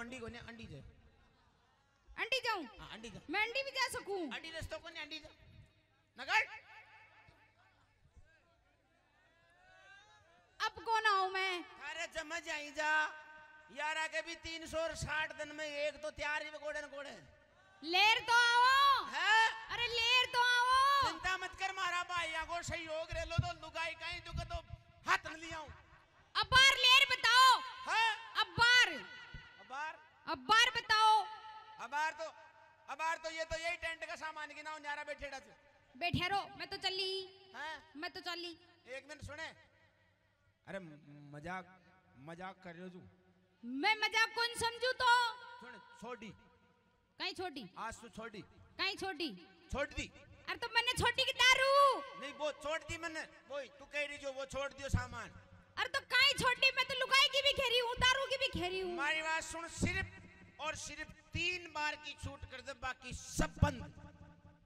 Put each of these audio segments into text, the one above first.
अंडी को नहीं अंडी जे अंडी जाऊँ हाँ अंडी जा मैं अंडी भी जा सकूँ? अंडी रस्तो को नहीं अंडी जा नगर? अब कौन आऊँ मैं? अरे जमझ आई जा। यार आगे भी तीन सौ साठ दिन में एक तो तैयार ही गोड़े न गोड़े। लेर तो आओ। है? अरे लेर तो आओ। चिंता मत कर मारा भाई को सहयोग रे लो तो लुगाई कहीं तो तो हाथ न लिया अब बार लेर बताओ है अब बार अबार अब बार बताओ अबार तो अबार तो ये तो यही टेंट का सामान ना न्यारा बैठे डा बैठे रहो मैं तो चली। हैं? मैं तो चली। एक मिनट सुने। अरे मज़ाक मज़ाक कर रहे हो तू। मैं मज़ाक कौन समझू तो? सुन छोड़ी कहीं छोटी? आज तू छोड़ी कहीं छोटी? छोड़ दी अरे तो मैंने छोटी की दारू। नहीं वो छोड़ दी मैंने। वो तू कह रही जो वो छोड़ दियो सामान। अरे तो कहीं छोटी मैं तो लुगाई की भी खेरी हूँ दारू की भी खेरी हूँ। हमारी बात सुन सिर्फ़ और सिर्फ़ तीन बार की छूट कर दे बाकी सब बंद।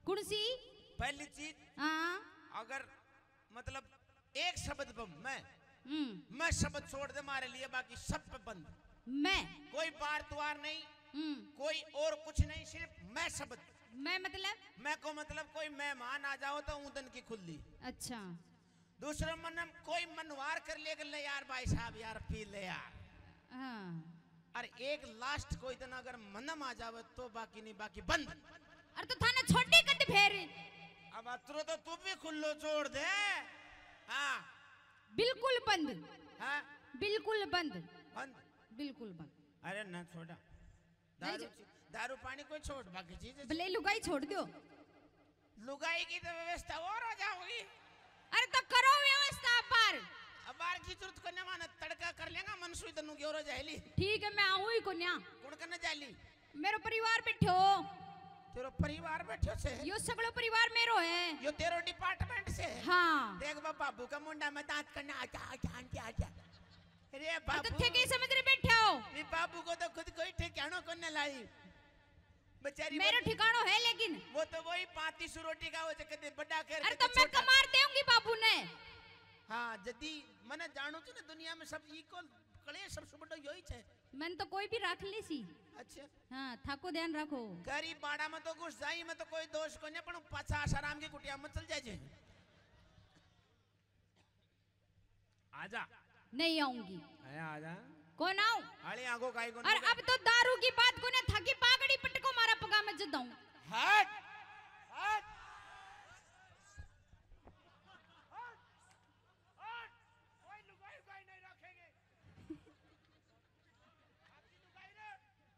कुर्सी? पहली चीज़ हाँ। अगर मतलब एक शब्द पर मैं। हम्म। मैं शब्द छोड़ दे मारे लिए बाकी सब पे बंद। मैं। कोई बार तुआर नहीं हम्म। कोई और कुछ नहीं सिर्फ़ मैं शब्द। मैं मतलब? मैं को मतलब कोई मेहमान आ जाओ तो ऊदन की खुली अच्छा। दूसरा मन कोई मनवार कर ले ले यार भाई साहब यार पी ले यार। हाँ। और एक लास्ट कोई दिन अगर मनम आ जावे तो बाकी नहीं बाकी बंद। अरे तो थाने छोटी कद फेर। अब अतरो तो तू भी खुल्लो छोड़ दे। हाँ। बिल्कुल बंद। हाँ। बिल्कुल बंद। बंद। बिल्कुल बंद। अरे ना छोड़ा। दारू दारू पानी कोई छोड़ बाकी चीज़ भले लुगाई छोड़ दो। लुगाई की तो व्यवस्था और हो जाओगी अरे तो करो व्यवस्था पर अब बार की ज़रूरत करने माना तड़का कर लेगा मन सुई तनु की और जाएली ठीक है मैं आऊँ ही कोन्या। कुण करने जाली मेरो परिवार बैठो तेरो परिवार बैठो से? यो सगलो परिवार मेरो है। यो तेरो डिपार्टमेंट से है। हाँ। देख बा बाबू का मुंडा में दांत करने आजा आजा आंटी आजा अरे अरे बाबू तो थे के समझ रहे बैठे हो। ये बाबू को तो खुद कोई ठिकानो करने लाई। बेचारी मेरो ठिकानो है लेकिन। वो तो वही पाती सु रोटी का वो जो कहते बड़ा कर अरे तो मैं कमार देऊँगी बाबू ने। हाँ जदी मने जानो छे ना दुनिया में सब इक्वल कले सबसे बड़ो यही छे। मैंने तो कोई भी रख ली सी। अच्छा। हाँ थाको ध्यान रखो। गरीब बाड़ा में तो घुस जाई में तो कोई दोष को नहीं पण पाछा आसाराम की कुटिया में चल जाए आजा। नहीं आऊँगी। आया आजा। कौन आऊँ? आले आगो काई को और अब तो दारू की बात को ने थकी पागड़ी पटको मारा पगा मैं जदाऊं हट कोई लुगाई उगाई नहीं रखेंगे आपकी लुगाई रे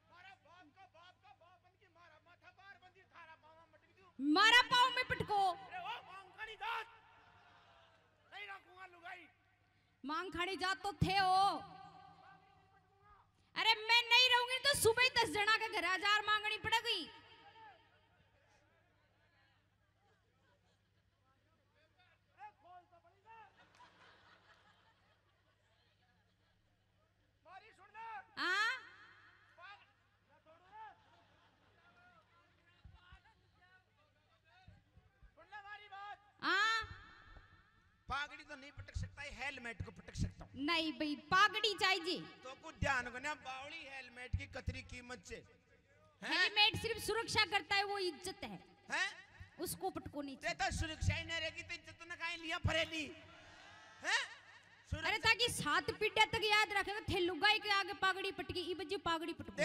मारा बाप का बाप का बाप बन के मारा माथा बार बंदी थारा पावा मटक दू मारा पाओ में पटको। मांग खाड़ी जात। तो थे हो अरे मैं नहीं रहूँगी तो सुबह ही दस जना के घर हज़ार मांगनी पड़ेगी अरे खोल तो पड़ी ना मारी सुन ले हाँ पाग ना छोड़ो रे सुन ले हमारी बात हाँ पागड़ी तो नहीं पटक सकता है हेलमेट को पटक सकता हूँ। नहीं भाई पागड़ी चाहिए। तो कुछ ध्यान को ना बावड़ी हेलमेट की कतरी कीमत से। हेलमेट सिर्फ़ सुरक्षा करता है वो इज़्ज़त है। हैं? उसको पटको नहीं ते सुरक्षा ही नहीं रहेगी तो इज़्ज़त न काहे लिया फरेली। हैं? अरे ताकि सात पीढ़िया तक याद रखेगा थे लुगाई के आगे पागड़ी पटकी ई बजे पागड़ी पटको